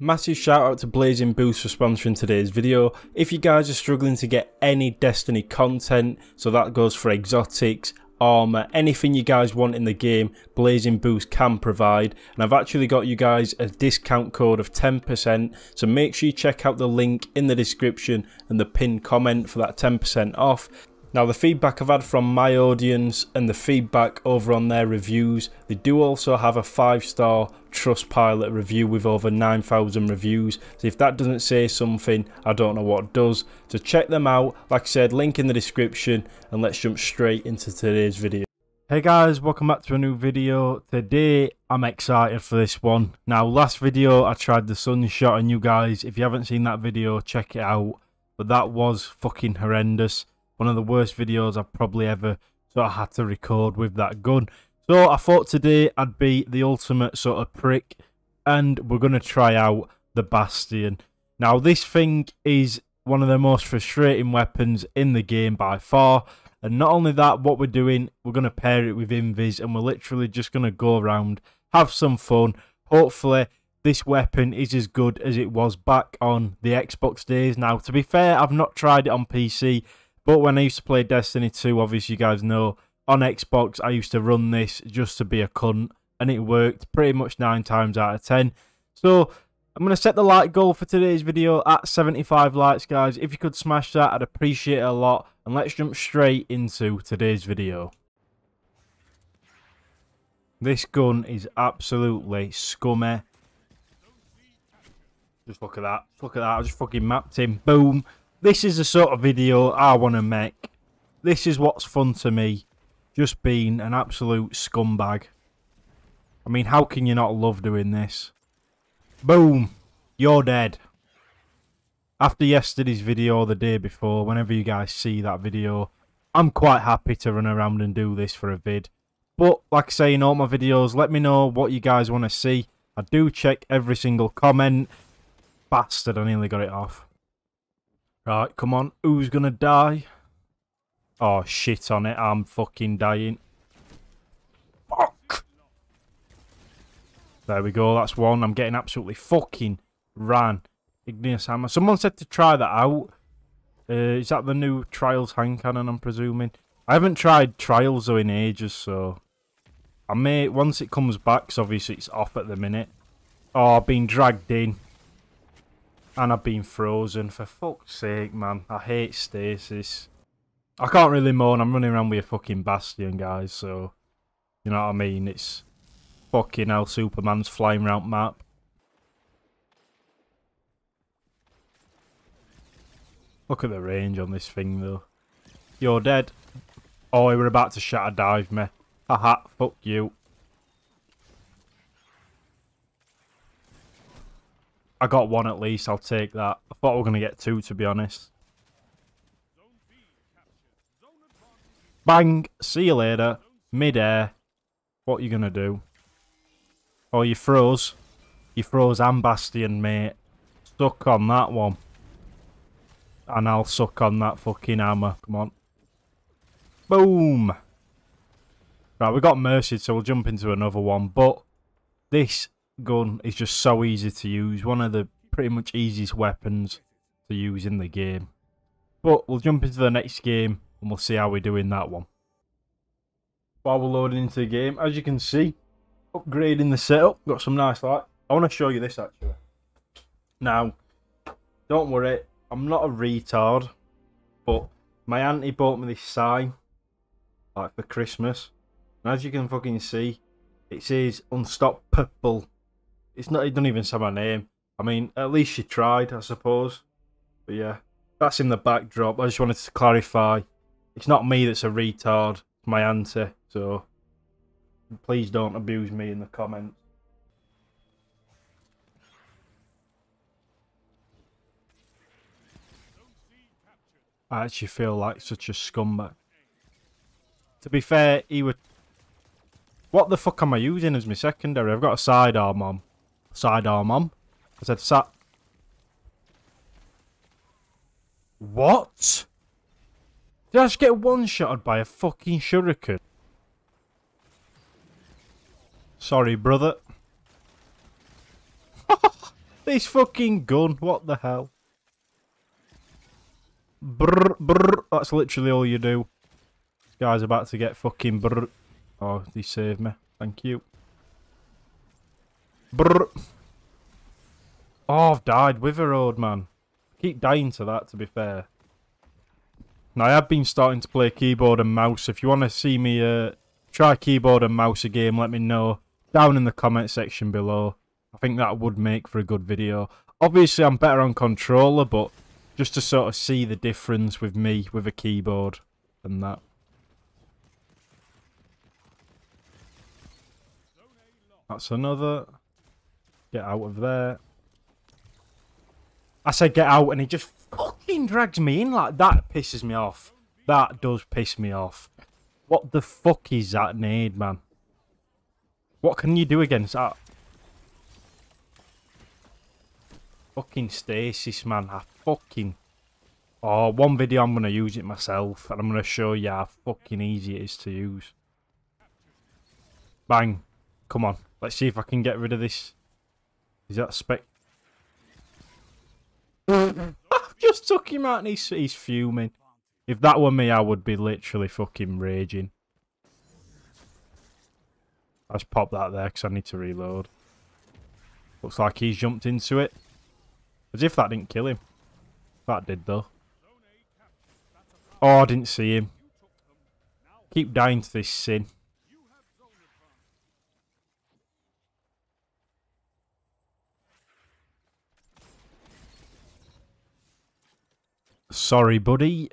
Massive shout out to Blazing Boost for sponsoring today's video. If you guys are struggling to get any Destiny content, so that goes for exotics, armor, anything you guys want in the game, Blazing Boost can provide. And I've actually got you guys a discount code of 10%, so make sure you check out the link in the description and the pinned comment for that 10% off. Now the feedback I've had from my audience and the feedback over on their reviews, they do also have a 5 star Trustpilot review with over 9,000 reviews. So if that doesn't say something, I don't know what does. So check them out, like I said, link in the description and let's jump straight into today's video. Hey guys, welcome back to a new video. Today, I'm excited for this one. Now, last video, I tried the Sunshot and you guys, if you haven't seen that video, check it out. But that was fucking horrendous one of the worst videos I've probably ever sort of had to record with that gun. So I thought today I'd be the ultimate sort of prick and we're going to try out the Bastion. Now this thing is one of the most frustrating weapons in the game by far. And not only that, what we're doing, we're going to pair it with Invis and we're literally just going to go around, have some fun. Hopefully this weapon is as good as it was back on the Xbox days. Now, to be fair, I've not tried it on PC but when I used to play Destiny 2, obviously you guys know, on Xbox I used to run this just to be a cunt. And it worked pretty much 9 times out of 10. So I'm going to set the like goal for today's video at 75 likes, guys. If you could smash that, I'd appreciate it a lot. And let's jump straight into today's video. This gun is absolutely scummy. Just look at that. Look at that. I just fucking mapped him. Boom. This is the sort of video I want to make. This is what's fun to me. Just being an absolute scumbag. I mean, how can you not love doing this? Boom. You're dead. After yesterday's video or the day before, whenever you guys see that video, I'm quite happy to run around and do this for a vid. But, like I say in all my videos, let me know what you guys want to see. I do check every single comment. Bastard, I nearly got it off. Right, come on. Who's gonna die? Oh, shit on it. I'm fucking dying. Fuck! There we go. That's one. I'm getting absolutely fucking ran. Igneous Hammer. Someone said to try that out. Uh, is that the new Trials hand cannon, I'm presuming? I haven't tried Trials, though, in ages, so... I may... Once it comes back, because obviously it's off at the minute. Oh, been dragged in. And I've been frozen. For fuck's sake, man. I hate stasis. I can't really moan. I'm running around with a fucking Bastion, guys. So, you know what I mean? It's fucking hell. Superman's flying around map. Look at the range on this thing, though. You're dead. Oh, we were about to shatter dive me. Haha, fuck you. I got one at least. I'll take that. I thought we were going to get two, to be honest. Bang. See you later. Mid-air. What are you going to do? Oh, you froze. You froze and Bastion, mate. Stuck on that one. And I'll suck on that fucking hammer. Come on. Boom. Right, we got Mercy, so we'll jump into another one. But this gun is just so easy to use. One of the pretty much easiest weapons to use in the game. But we'll jump into the next game and we'll see how we do in that one. While we're loading into the game, as you can see, upgrading the setup, got some nice light. I want to show you this actually. Now, don't worry, I'm not a retard, but my auntie bought me this sign, like for Christmas. And as you can fucking see, it says unstoppable it's not. It doesn't even say my name. I mean, at least she tried, I suppose. But yeah, that's in the backdrop. I just wanted to clarify. It's not me that's a retard. It's my auntie. So please don't abuse me in the comments. I actually feel like such a scumbag. To be fair, he would... What the fuck am I using as my secondary? I've got a sidearm on sidearm on. I said sat. What? Did I just get one-shotted by a fucking shuriken? Sorry, brother. this fucking gun, what the hell? Brr, brr, that's literally all you do. This guy's about to get fucking brr. Oh, he saved me. Thank you. Brr. Oh, I've died with a road, man. keep dying to that, to be fair. Now, I have been starting to play keyboard and mouse. If you want to see me uh, try keyboard and mouse a game, let me know down in the comment section below. I think that would make for a good video. Obviously, I'm better on controller, but just to sort of see the difference with me with a keyboard and that. That's another. Get out of there. I said get out and he just fucking drags me in like that pisses me off. That does piss me off. What the fuck is that nade, man? What can you do against that? Fucking stasis, man. I fucking... Oh, one video I'm going to use it myself. And I'm going to show you how fucking easy it is to use. Bang. Come on. Let's see if I can get rid of this. Is that spec... I've just took him out and he's, he's fuming. If that were me, I would be literally fucking raging. I just pop that there because I need to reload. Looks like he's jumped into it. As if that didn't kill him. That did though. Oh, I didn't see him. Keep dying to this sin. Sorry, buddy.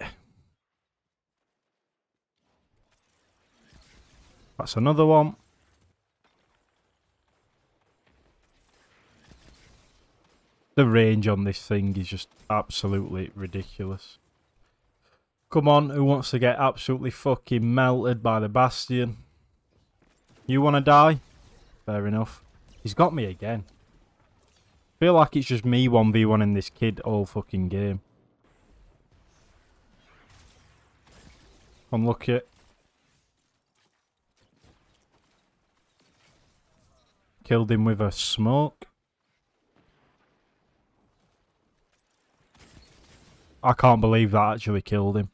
That's another one. The range on this thing is just absolutely ridiculous. Come on, who wants to get absolutely fucking melted by the Bastion? You want to die? Fair enough. He's got me again. feel like it's just me 1v1 in this kid all fucking game. Unlucky. Killed him with a smoke. I can't believe that actually killed him.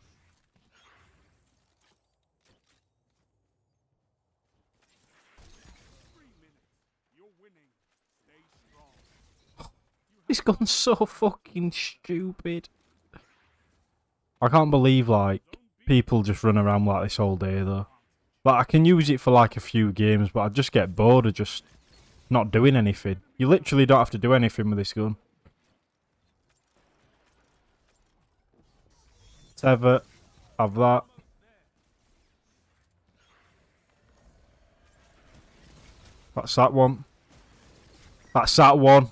This gun's so fucking stupid. I can't believe, like, people just run around like this all day, though. But I can use it for, like, a few games, but I just get bored of just not doing anything. You literally don't have to do anything with this gun. Tether. Have that. That's that one. That's that one.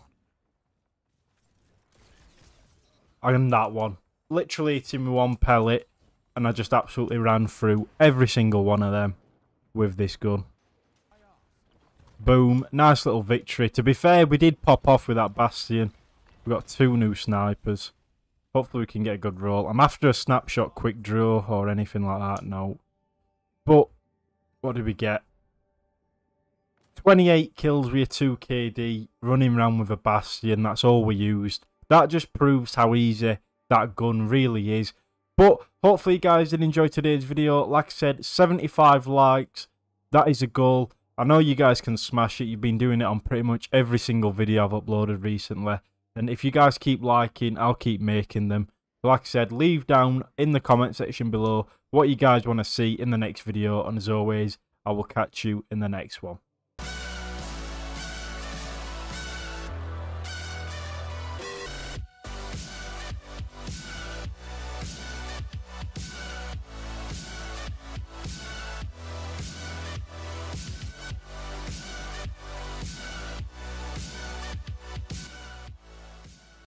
And that one. Literally hitting me one pellet. And I just absolutely ran through every single one of them with this gun. Boom. Nice little victory. To be fair, we did pop off with that Bastion. We got two new snipers. Hopefully we can get a good roll. I'm after a snapshot quick draw or anything like that. No. But, what did we get? 28 kills with a 2 KD, running around with a Bastion. That's all we used. That just proves how easy that gun really is. But hopefully you guys did enjoy today's video. Like I said, 75 likes. That is a goal. I know you guys can smash it. You've been doing it on pretty much every single video I've uploaded recently. And if you guys keep liking, I'll keep making them. Like I said, leave down in the comment section below what you guys want to see in the next video. And as always, I will catch you in the next one.